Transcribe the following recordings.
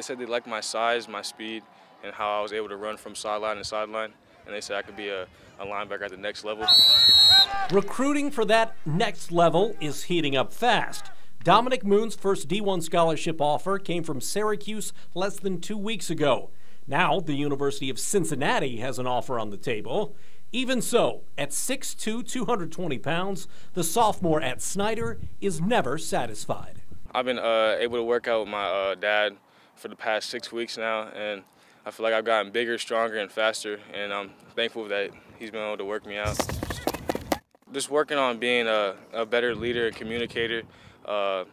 they said they liked my size, my speed, and how I was able to run from sideline to sideline. And they said I could be a, a linebacker at the next level. Recruiting for that next level is heating up fast. Domanick Moon's first D1 scholarship offer came from Syracuse less than two weeks ago. Now, the University of Cincinnati has an offer on the table. Even so, at 6'2, 220 pounds, the sophomore at Snider is never satisfied. I've been uh, able to work out with my uh, dad for the past six weeks now, and I feel like I've gotten bigger, stronger, and faster, and I'm thankful that he's been able to work me out. Just working on being a, a better leader and communicator, uh,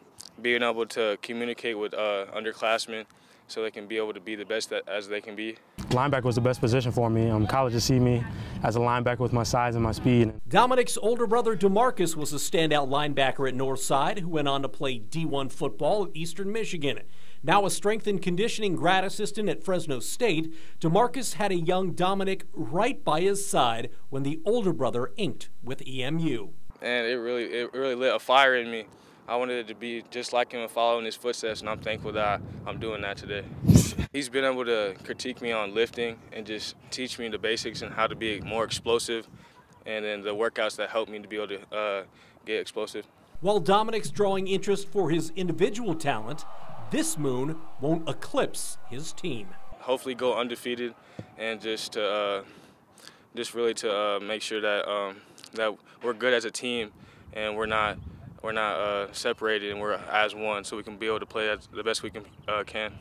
being able to communicate with uh, underclassmen, so they can be able to be the best that, as they can be. Linebacker was the best position for me. Um, colleges see me as a linebacker with my size and my speed. Domanick's older brother DeMarcus was a standout linebacker at Northside who went on to play D1 football at Eastern Michigan. Now a strength and conditioning grad assistant at Fresno State, DeMarcus had a young Domanick right by his side when the older brother inked with EMU. And it really, it really lit a fire in me. I wanted to be just like him and follow in his footsteps, and I'm thankful that I'm doing that today. He's been able to critique me on lifting and just teach me the basics and how to be more explosive, and then the workouts that help me to be able to uh, get explosive. While Domanick's drawing interest for his individual talent, this moon won't eclipse his team. Hopefully, go undefeated, and just to, uh, just really to uh, make sure that um, that we're good as a team, and we're not we're not uh, separated and we're as one, so we can be able to play the best we can. Uh, can.